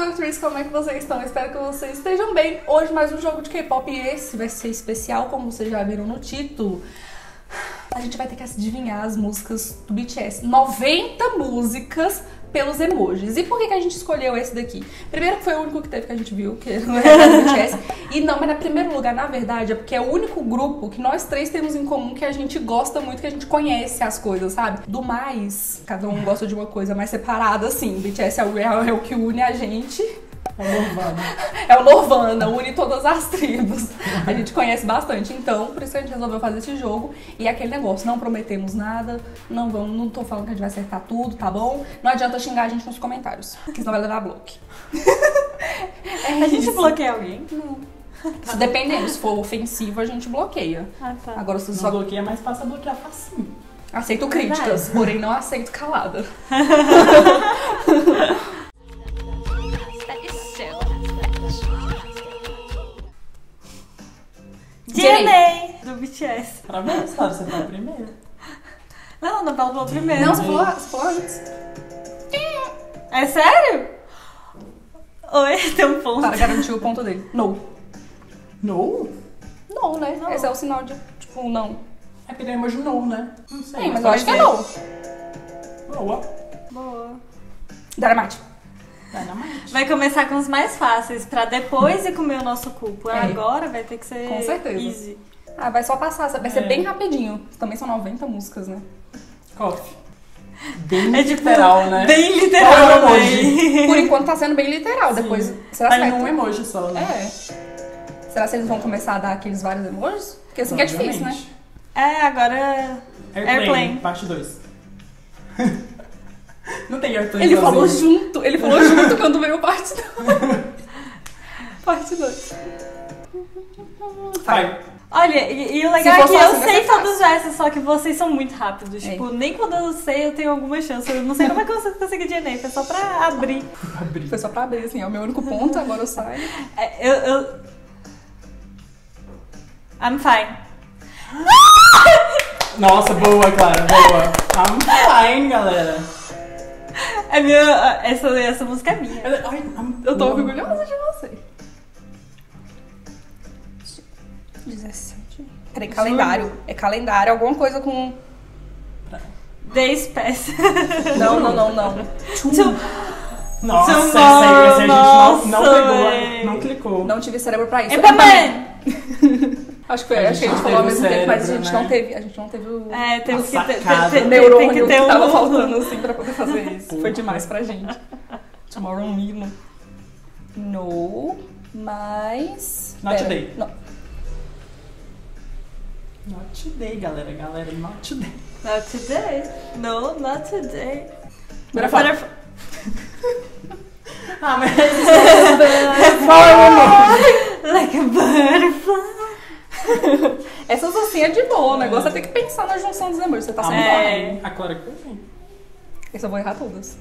Actress, como é que vocês estão? Espero que vocês estejam bem. Hoje mais um jogo de K-pop e esse vai ser especial, como vocês já viram no título. A gente vai ter que adivinhar as músicas do BTS. 90 músicas pelos emojis. E por que, que a gente escolheu esse daqui? Primeiro que foi o único que teve que a gente viu, que não era do BTS. E não, mas na primeiro lugar, na verdade, é porque é o único grupo que nós três temos em comum que a gente gosta muito, que a gente conhece as coisas, sabe? Do mais, cada um gosta de uma coisa mais separada, assim. BTS é o, é o que une a gente. É o. É o Nirvana, une todas as tribos. A gente conhece bastante, então por isso que a gente resolveu fazer esse jogo. E é aquele negócio, não prometemos nada, não vamos, não tô falando que a gente vai acertar tudo, tá bom? Não adianta xingar a gente nos comentários, porque senão vai levar bloco. a gente bloqueia alguém? Se dependendo, se for ofensivo, a gente bloqueia. Ah, tá. Agora se só bloqueia, mas passa a bloquear facinho. aceito críticas, porém não aceito calada. DNA do BTS. Parabéns, sabe? Você foi a primeira. Não, não, falou primeiro. Não, você falou, você falou antes. É sério? Oi, tem um ponto. Para garantir o ponto dele. No. No? Não, né? Não. Esse é o sinal de, tipo, não. É porque tem emoji no, né? Não sei. Sim, mas eu acho que é não. no. Boa. Boa. Dynamite. Dynamite. Vai começar com os mais fáceis, pra depois ir comer o nosso cupo. É. Agora vai ter que ser Com certeza. easy. Ah, vai só passar, vai ser É. bem rapidinho. Também são 90 músicas, né? Coffee. Bem É tipo, literal, né? bem Qual é literal, emoji? né? Por enquanto tá sendo bem literal, depois Sim. será Tá em certo? um emoji só, né? É. Será que eles vão começar a dar aqueles vários emojis? Porque assim que é difícil, né? É, agora. Airplane, Airplane. parte 2. Não tem Airplane Ele falou junto, ele falou junto quando veio parte 2. parte 2. Vai. Olha, e, e o legal é que eu sei todos os versos, só que vocês são muito rápidos. É. Tipo, nem quando eu sei eu tenho alguma chance. Eu não sei como é que você consegue DNA, foi só pra abrir. Abrir. Foi só pra abrir, assim, é o meu único ponto, agora eu saio. É, eu, eu. I'm fine. Nossa, boa, Clara, boa. I'm fine, galera. É minha, essa, essa música é minha. Ai, Eu tô orgulhosa de você. 17. Peraí, calendário. É calendário, alguma coisa com. Days Pass. Não, não, não, não. Nossa, Tomorrow, essa aí, essa aí a gente não, não nossa, pegou, véi. não clicou. Não tive cérebro pra isso. Epaman! Acho que foi, A acho que a gente falou ao mesmo tempo, mas a gente né? não teve. A gente não teve o. É, teve que ter, ter, sacada. ter, o tem, tem neurônio que que, ter um. tava faltando assim pra poder fazer isso. Foi demais pra gente. Tomorrow Nino. No, mas. Not Pera, today. Não. Not today, galera. Galera, not today. Not today. No, not today. Butterfly. Butterfly. Ah, mas... Like a butterfly. Essas assim é de boa, o negócio é ter que pensar na junção dos emojis. Você tá sendo É. é. A Clara que foi. Esse eu vou errar todas.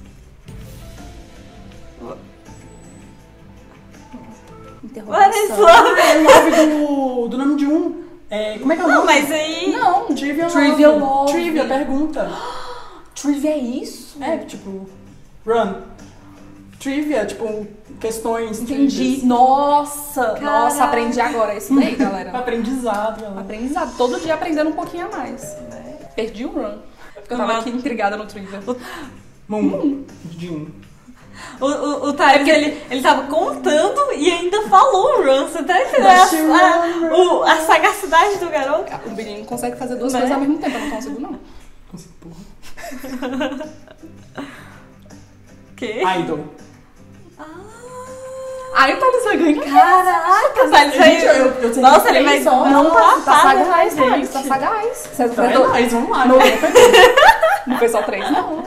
Interrogação. É o nome do, do nome de um. É, como é que é o Não, nome? mas aí. Não, Trivia Trivia Love. Love. Trivia, pergunta. Trivia é isso? É, tipo, run. Trivia, tipo, questões. Entendi. trivias. Nossa, Caraca. nossa, aprendi agora isso daí, galera. Aprendizado, galera. Aprendizado, todo dia aprendendo um pouquinho a mais. Perdi um run. Porque eu tava aqui intrigada no Trivia. Moon. De um. O, o, o Thales, ele, ele tava contando e ainda falou o run. Você tá entendendo? A, a, o- a sagacidade do garoto. O menino consegue fazer duas Né? coisas ao mesmo tempo, eu não consigo não. Consigo, porra. Que? Idol. Aí o Thales vai ganhar. Caraca, Thales Gente, vai... eu, eu sei Nossa, ele vai só. não Tá, tá né, sagaz? Thales, tá sagaz. Você Então é nóis, vamos lá. Não. Não. Foi só três, não.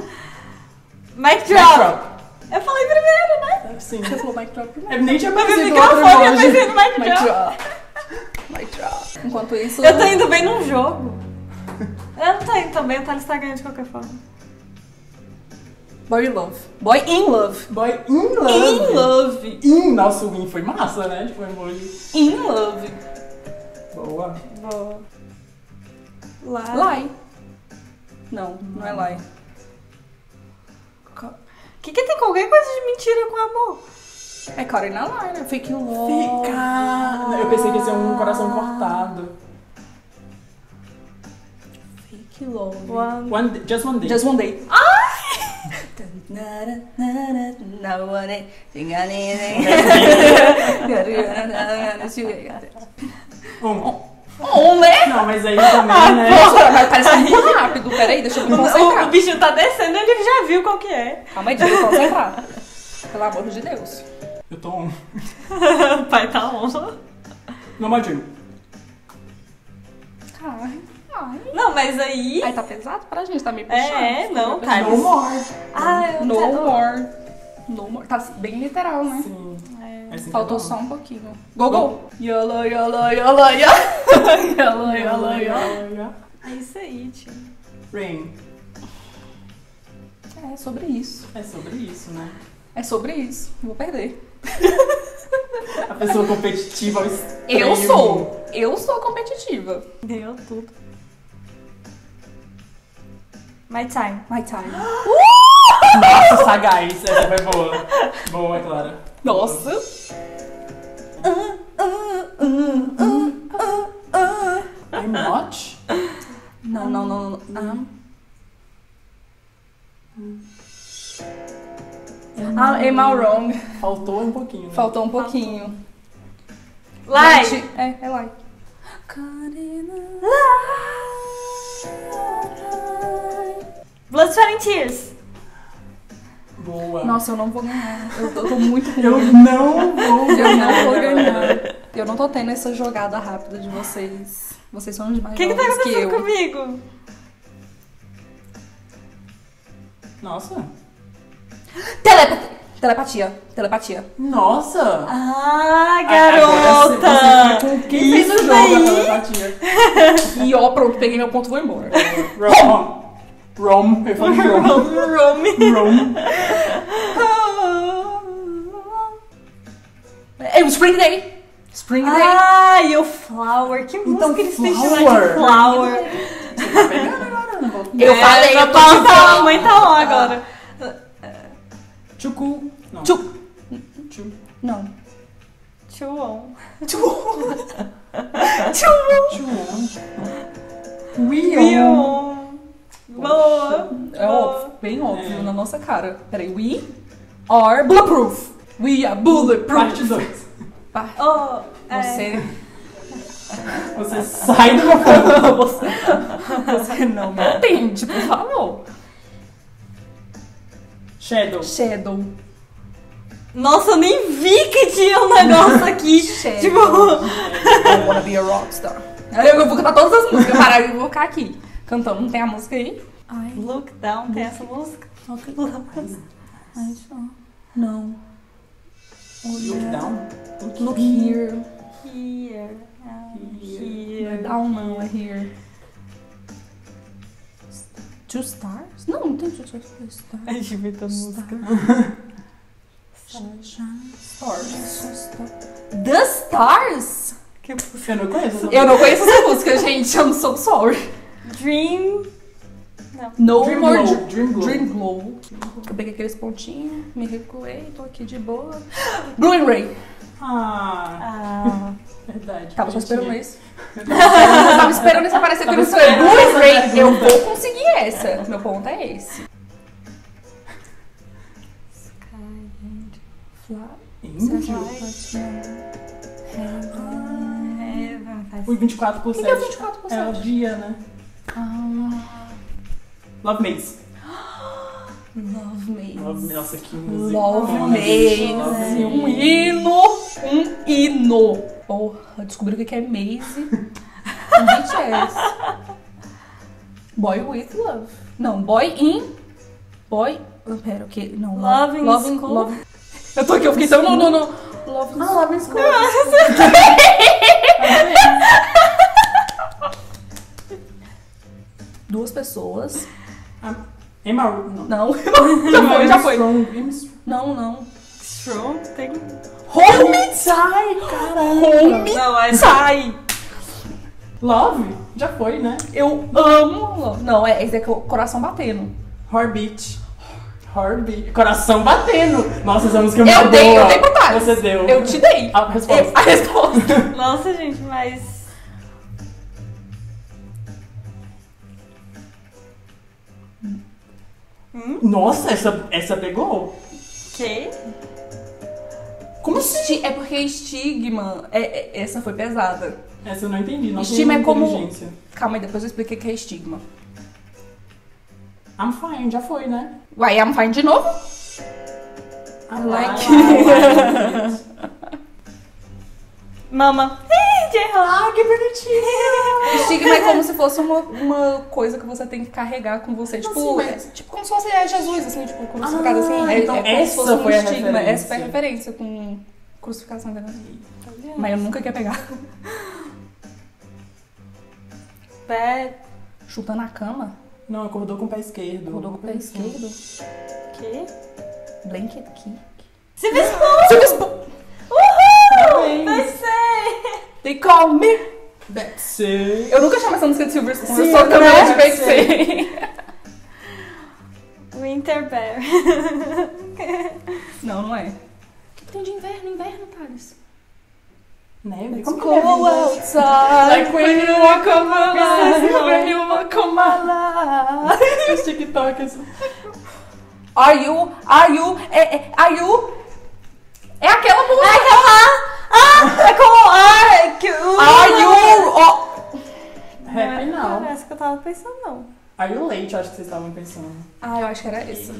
Mic Drop. Eu falei primeiro, né? Sim. Você falou mic drop primeiro. Eu nem tinha o aparecido outro microfone emoji. aparecendo mic Mic drop. drop. Mic drop. Enquanto isso... Eu tô indo bem num jogo. Eu não tô indo também, o Thales tá ganhando de qualquer forma. Boy in love. Boy in love. Boy in love. In love. In, nossa, o in foi massa, né? Tipo, emoji. In love. Boa. Boa. Lie. Não, não é lie. O que, que tem qualquer coisa de mentira com amor? É Karina Line, Fake Love. Fica! Eu pensei que ia ser um coração cortado. Fake Love. One. One day- just one day. Just One Day. Um. On, né? Não, mas aí também, né? Nossa, mas parece muito rápido. Peraí, deixa eu me O, o concentrar. bicho tá descendo, ele já viu qual que é. Calma aí, deixa eu me concentrar. Pelo amor de Deus. Eu tô um. O pai tá on. No more ai. Não, mas aí. Ai, tá pesado pra gente, tá me puxando. É, não, Tá tá. No more. Ah, eu No quero- more. No more. Tá bem literal, né? Sim. É. É assim Faltou só um pouquinho. Go, go. Yola, yola, yola, yola. Yola, yola, yola. É isso aí, tio. Rain. É sobre isso. É sobre isso, né? É sobre isso. Vou perder. A pessoa competitiva ao extremo. Eu sou. Eu sou competitiva. Deu tudo. My time. My time. Nossa, sagaz. Essa foi boa. Boa, Clara. Nossa. I'm not? Não, não, não, não. não. Ah, am I wrong? Faltou um pouquinho. né? Faltou um pouquinho. Like. É, é like. Blood, Sweat and Tears. Boa. Nossa, eu não vou ganhar. Eu tô, tô muito ruim. Eu não vou Eu não vou ganhar. Eu não tô tendo essa jogada rápida de vocês. Vocês são demais O que que tá que acontecendo eu. comigo? Nossa. Telepa- Telepatia. Telepatia. Nossa. Ah, Agora você- garota! você foi com quem fez o Isso jogo a daí. telepatia? E ó, pronto, peguei meu ponto e vou embora. Rom. Rom. Eu falei Rom. Romy. Rom. É o Spring Day. Spring Day. Ah, e o Flower. Que música eles têm chamado de Flower. Tá. Eu falei, a eu tô de tá, mãe tá on agora. Chucu. Não. Tchu. Chu. Não. Too on. Chuon. Viu? Boa. É óbvio, bem óbvio É. na nossa cara. Peraí, we are bulletproof. We are bulletproof. Parte 2. Par- Oh, é. Você, Você sai do meu corpo. você, você não me atende, por favor. Shadow. Shadow. Nossa, eu nem vi que tinha um negócio aqui. Shadow. tipo, I wanna be a rockstar. Eu, eu vou cantar todas as músicas, parar e vou ficar aqui. Cantando, não tem a música aí? Ai, Look Down, tem essa música? ai, só. Não. Look down. Look here. Here. ah, Não é Here. down, não, é here. Two stars? Não, não tem two stars. A gente inventa música. Stars. The Stars? Que Eu não conheço Eu não conheço essa música, gente. I'm so sorry. Dream. No Dream more Glow, Dr- Dream Glow. Dream Glow. Eu peguei aqueles pontinhos, me recuei, tô aqui de boa. Blue and Ray. Ah, Ah. verdade. Tava só esperando isso. Eu tava esperando isso aparecer quando eu Tava escrevi Blue and Ray. Eu vou conseguir essa. Meu ponto é esse. Índio? É, faz- Fui 24 por O que é 7. 24 por É o 7? dia, né? Ah, Love Maze. love me. Love, nossa, que música. Love Love Maze. Maze. Um hino. Um hino. Porra, descobri o que que é Maze. Um BTS. Boy with Love. Não, Boy in. Boy. ah, Pera, o que? Não. Love in love, School? love. Eu tô aqui, eu fiquei tão. Não, não, não. Love in Ah, Love in School. Emma não. Não. já foi, já foi. Strong. Emma Strong. Não, não. Strong tem. Hold me tight, caramba. Hold me Não, é tight. Love? Já foi, né? Eu amo Love. Não, é esse é co- coração batendo. Heartbeat. Heartbeat. Coração batendo. Nossa, essa música é muito Eu dei, boa. eu dei pro Thales. Você deu. Eu te dei. A resposta. Eu- a resposta. Nossa, gente, mas. Nossa, essa, essa pegou. Que? Como assim? É porque estigma. é- é- essa foi pesada. Essa eu não entendi. Não Estima tem é como-. Calma aí, depois eu expliquei o que é estigma. I'm fine, já foi, né? Uai, I'm fine de novo? I like Mama. Ah, que bonitinho. Estigma é como se fosse uma, uma coisa que você tem que carregar com você. Tipo, assim, mas- é- tipo como se fosse é, Jesus, assim, tipo, crucificado Ah, assim. É, então é como essa se fosse um foi a estigma. referência. Essa foi a referência com crucificação dela. Mas eu nunca quer pegar. Bad. Chutando a cama, Não, acordou com o pé esquerdo. rodou com o pé esquerdo. Que? Blanket key. Silvio Spoon. Parabéns. Sei. They call me. Betsy. Eu nunca chamo essa música de Silver Spoon, Sim, eu também também de Betsy. Winter Bear. Não, não é. O que tem de inverno? Inverno, Thales. Neve? Como é Cold outside. Like when you walk on my life. When you walk on my life. Os TikToks. Are you, are you, é, é, are you... É aquela música. Ai, aquela lá. Ah, é com ar. Que, uh, Are you... ó. Happy Não, now. essa que eu tava pensando, não. Are you late? Acho que vocês estavam pensando. Ah, eu acho que era essa.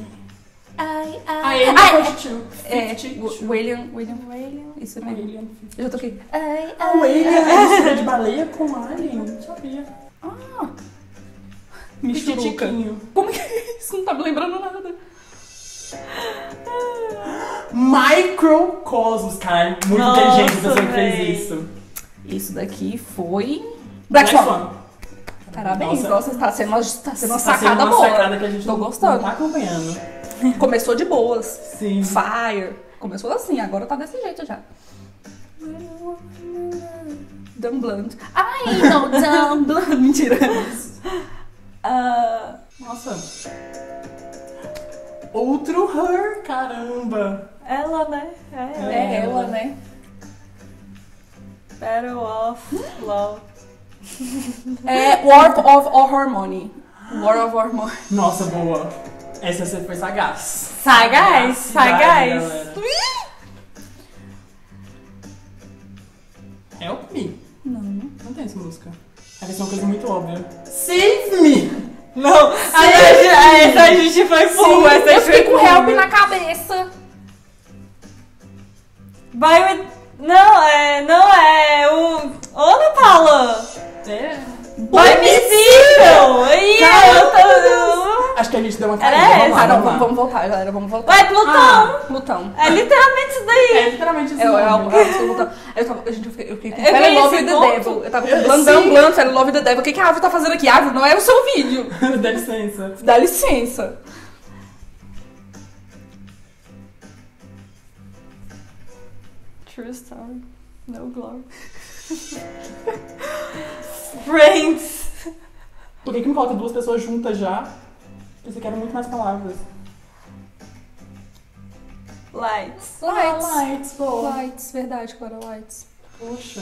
Ai, ai. Ai, 52. é, 52. William, William, William. Isso mesmo. William. Eu já toquei. Ai, Ah, o Alien é mistura de baleia com alien. Não sabia. Misturuca. Pitiquinho. Como que é isso? Não tá me lembrando nada. Microcosmos, cara. Muito Nossa, inteligente você que véi. fez isso. Isso daqui foi... Black Swan. Parabéns, Nossa. nossa, tá sendo uma, tá sendo uma Tá sendo sacada uma boa. sacada que a gente Tô não- gostando. não tá acompanhando. Começou de boas. Sim. Fire. Começou assim, agora tá desse jeito já. Dumb Blunt. Ai, não, Dumb Blunt. Mentira. Ah, Nossa. Outro Her, caramba. ela, né? É, É ela, né? Battle of Love. É War of Harmony. War of Harmony. Nossa, boa. Essa você foi sagaz. Sagaz, sagaz. Help me. Não. Não tem essa música. Essa é uma coisa muito óbvia. Save me! Não, a essa a gente foi full, essa Eu fiquei com help na cabeça. Vai with... Não, é... Não, é o... Ô, Ana Paula! É. Vai Invisível! Aí, eu tô... Acho que a gente deu uma Era caída. Vamos essa? lá, não, vamos lá. vamos voltar, galera, vamos voltar. Vai, Plutão! Ah. Plutão. É literalmente isso daí. É literalmente esse É, é, é, é, é, Plutão. Eu tava, gente, eu fiquei, eu fiquei com Love the ponto. Devil. Eu tava com Blandão Fell in Love the Devil. O que, que a Árvore tá fazendo aqui? Árvore, não é o seu vídeo. Dá licença. Dá licença. True story. No glory. Friends. Por que, que não coloca duas pessoas juntas já? Você quer muito mais palavras. Lights. Lights. lights, boa. Lights, verdade, Clara Lights. Poxa.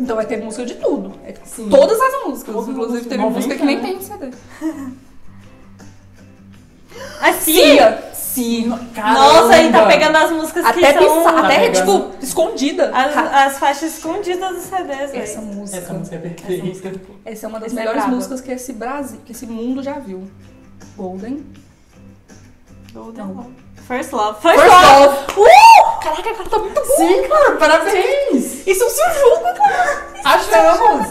Então vai ter música de tudo. É, Sim. Todas as músicas. Todas as Inclusive teve música 90, que nem tem no CD. A Cia. Sim. Nossa, aí tá pegando as músicas que Até, são... pisa- Tá até pegando. tipo, escondida. As, as faixas escondidas dos CDs, Essa velho. música. Essa música é perfeita. Essa é uma das Essa é melhores músicas que esse Brasil, que esse mundo já viu. Golden. Golden Não. First Love. First, First Love. Love. Uh! Caraca, cara, tá muito bom. Sim, cara, parabéns! Isso é um seu jogo, cara. Achamos!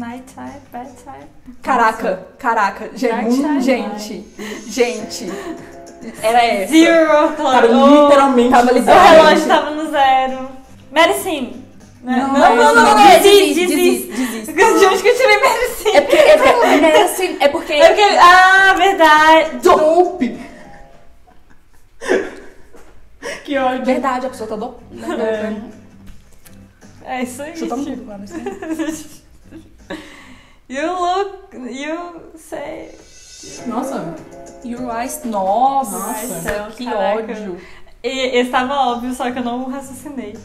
Nighttime, bedtime. Caraca, caraca. Dark Gente, Side gente, gente. Era essa. Zero. Oh, literalmente. tava O ligado. relógio tava no zero. Medicine. Não, não, não, não, não. Disease, Disease, disease. disease. De onde que eu tirei medicine? É porque, é porque, medicine, é porque É porque... Ah, verdade. Dope! que ódio. verdade, a pessoa tá do... É isso aí. Tipo. tudo, claro. You look. You say. Nossa, Your eyes. Nossa, Nossa. que Caraca. ódio. E, esse tava óbvio, só que eu não raciocinei.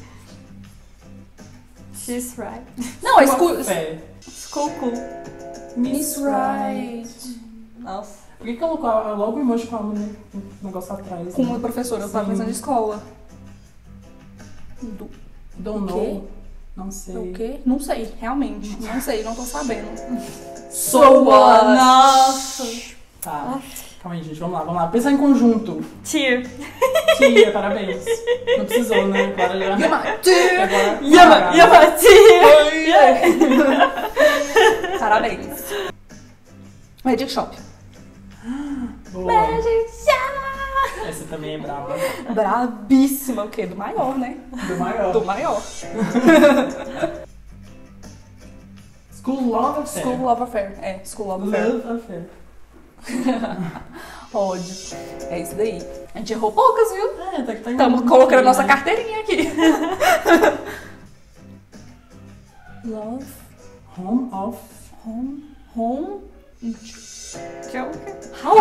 She's right. Não, é school, fé. School cool. Miss Right. Nossa. Por que colocou logo o emoji com a o negócio atrás? Com né? uma professora, eu tava Sim. pensando em escola. Do, Don't O know. Não sei. o quê? Não sei, realmente. Não sei, não tô sabendo. So what? Nossa. Tá. Calma aí, gente. Vamos lá, vamos lá. Pensar em conjunto. Cheer. Tia, parabéns. Não precisou, né? Clara já. Yama. Agora. Yama. Yama, cheer. Parabéns. Magic Shop. Boa. Magic Shop. Essa também é brava. Brabíssima, o quê? Do maior, né? Do maior. Do maior. School Love Affair. School Love Affair. É, School Love Affair. Love Affair. Ódio. É isso daí. A gente errou poucas, viu? É, tá que tá Estamos colocando a nossa né? carteirinha aqui. Love, Home of... home, home. Joker. House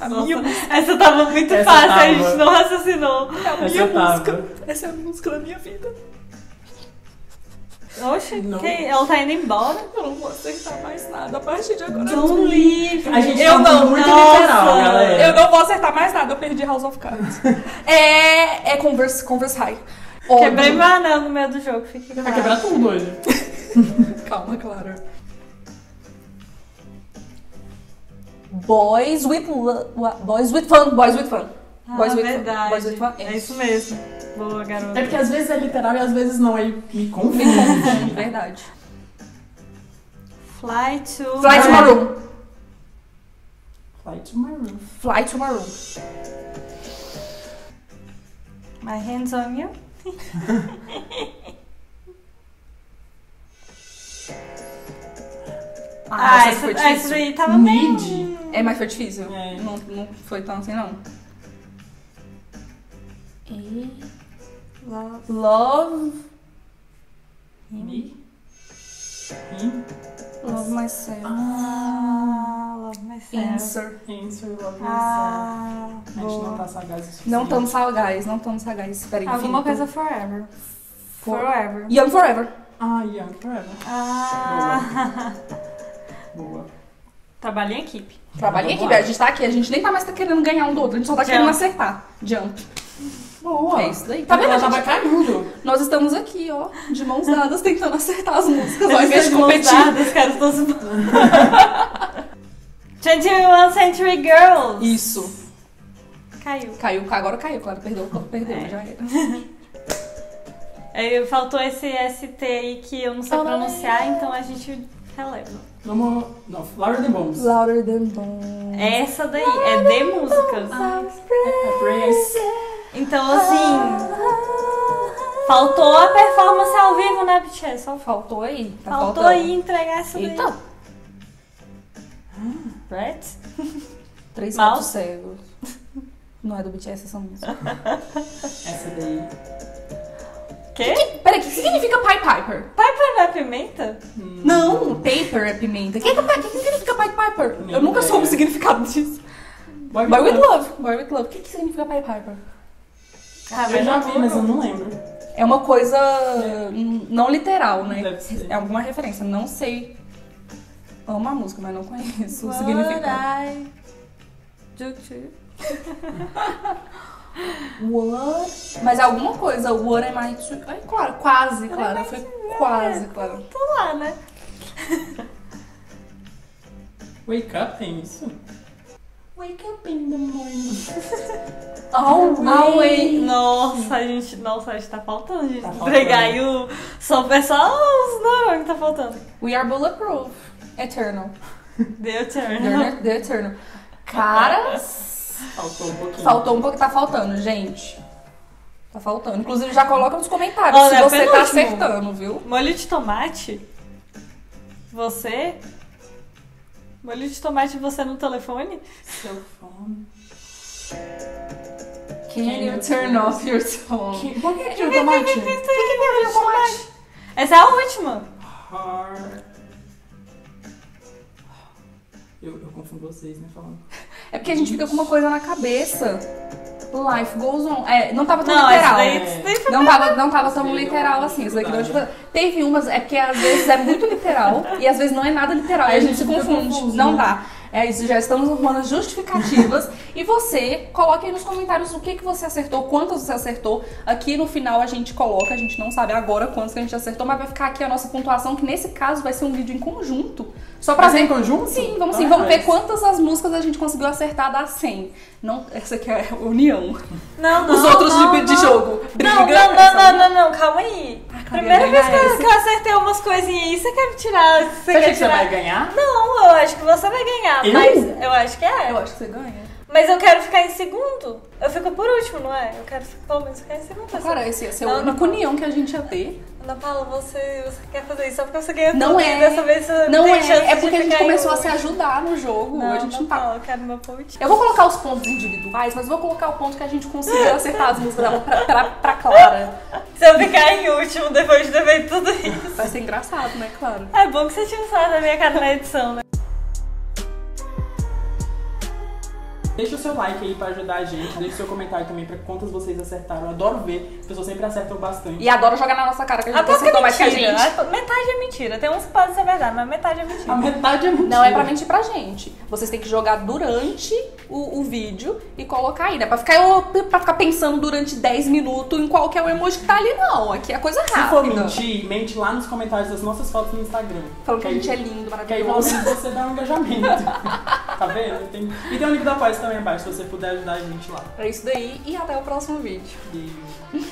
A Nossa, minha, essa tava muito Essa fácil, a tava. gente não raciocinou. é a Essa minha tava. música. Essa é a música da minha vida. Oxe, Não. que, ela tá indo embora. Eu não vou acertar mais nada a partir de agora. Don't leave. A gente Eu tá não, muito nossa. literal, galera. Eu não vou acertar mais nada, eu perdi House of Cards. é, é Converse, Converse High. Quebrei meu anel no meio do jogo, fique Vai quebrar tudo hoje. Calma, Clara. Boys with Boys with fun, boys with fun. Ah, boys with verdade. fun. Boys with fun. É isso mesmo. Boa, garota. É porque às vezes é literal e às vezes não, aí me Me confunde. verdade. Fly to... Fly to my room. Fly to my room. Fly to my room. My hands on you. Ah, essa essa, foi essa daí tava meio... Need. É, mas foi difícil. É. Não, não foi tão assim, não. E... Love. Love... Me. Him. Love myself. Ah, love myself. Answer. Answer, love myself. Ah, A gente não boa. tá sagaz o suficiente. Não estamos sagazes, não estamos sagazes. Espera aí, Alguma coisa forever. For- Forever. Young Forever. Ah, Young Forever. Ah. Boa. Trabalho em equipe. Trabalha em equipe. A gente tá aqui, a gente nem tá mais querendo ganhar um do outro, a gente só tá Jump. querendo acertar. Jump. Boa. É isso daí. Tá vendo? Ela tava caindo. Nós estamos aqui, ó, de mãos dadas, tentando acertar as músicas, ao invés de competir. caras estão se... 21 Century Girls. Isso. Caiu. Caiu, agora caiu, claro, perdeu, perdeu, É. já era. Aí faltou esse ST aí que eu não sei Oh, pronunciar, então a gente Vamos. Não, Flower the Bones. Louder than. Essa daí é de músicas. É Praise. Então, assim, faltou a performance ao vivo, né, BTS? Só Faltou aí. Tá faltou faltando. aí entregar essa daí. Eita, Right? três Mal. cegos. Não é do BTS essa música. Essa daí. Quê? Peraí, o que significa Pied Piper? Piper vai pimenta? Hum, Não, paper é pimenta. O que, que, que significa Pied Piper? Eu nunca soube o significado disso. Boy, Boy with Love. Boy with Love. O que, que significa Pied Piper? Ah, Eu já vi, mas eu não. lembro. É uma coisa hum, não literal, né? Deve ser. É alguma referência. Não sei. Amo a música, mas não conheço o What significado. I do to? What? Mas é alguma coisa. What am I to... Ai, claro, quase, claro. Foi quase, claro. Tô lá, né? Wake up, tem isso? Wake up in the morning. Always. Nossa, a gente. Nossa, a gente tá faltando. A gente Tá entregar faltando. aí o. Só o pessoal, os neurônios tá faltando. We are bulletproof. Eternal. Deu turn. The, the Eternal. Cara, Faltou um pouquinho. faltou um pouco, tá faltando, gente. Tá faltando. Inclusive, já coloca nos comentários Olha, se você tá acertando, viu? Molho de tomate? Você? Molho de tomate você no telefone? Seu fone. Can you turn off your phone? Que- Por que que o tomate? Essa é a última. Heart. Eu, eu confundo vocês, né? Falando. É porque a gente fica com uma coisa na cabeça. Life goes on. É, não tava tão Não, literal. daí, Não tava, não tava tão literal assim. Isso daqui não, tipo, teve umas, é porque às vezes é muito literal e às vezes não é nada literal. E a gente se confunde. confuso, não né? dá. É isso, já estamos arrumando as justificativas. e você, coloque aí nos comentários o que, que você acertou, quantas você acertou. Aqui no final a gente coloca, a gente não sabe agora quantos que a gente acertou, mas vai ficar aqui a nossa pontuação, que nesse caso vai ser um vídeo em conjunto. Só pra Mas é ver em conjunto? Sim, vamos sim, Ah, vamos ver mas- quantas as músicas a gente conseguiu acertar da 100. Não, essa aqui é a união. Não, não, Os outros não, de, de não. jogo. Briga, Não, não, não, não, não, não, calma aí. Primeira vez que eu, que eu acertei umas coisinhas aí, você quer me tirar? Você, Você quer acha que você vai ganhar? Não, eu acho que você vai ganhar, Eu? mas eu acho que é. Eu acho que você ganha. Mas eu quero ficar em segundo. Eu fico por último, não é? Eu quero pelo menos ficar em segundo. Cara, esse ia ser a Não, única não. união que a gente ia ter. Ana Paula, você, você quer fazer isso só porque você ganhou Não tudo é. dessa vez você Não tem é, é porque a gente em começou a se ajudar no jogo. Não, a gente não Ana tá. Paula, eu quero meu pontinho. Eu vou colocar os pontos individuais, mas vou colocar o ponto que a gente conseguiu acertar as músicas dela pra, pra, pra Clara. Se eu ficar em último depois de ter feito tudo isso. Vai ser engraçado, né, Clara? É bom que você tinha usado a minha cara na edição, né? Deixa o seu like aí pra ajudar a gente. Deixa o seu comentário também pra quantas vocês acertaram. Eu adoro ver. As pessoas sempre acertam bastante. E adora jogar na nossa cara que a gente Até porque acertou é mais que a gente. Ah, Metade é mentira. Tem uns que podem ser verdade, mas metade é A mentira. metade é mentira. Não é pra mentir pra gente. Vocês têm que jogar durante o, o vídeo e colocar aí, né? Pra ficar, eu, pra ficar pensando durante 10 minutos em qual que é o emoji que tá ali, não. Aqui é coisa Se for rápida. mentir, mente lá nos comentários das nossas fotos no Instagram. Falando que a aí- gente é lindo, Que aí pelo maravilhoso. menos você dá um engajamento. tá vendo? Tem- E tem o link da paz também abaixo, se você puder ajudar a gente lá. É isso daí e até o próximo vídeo. Beijo.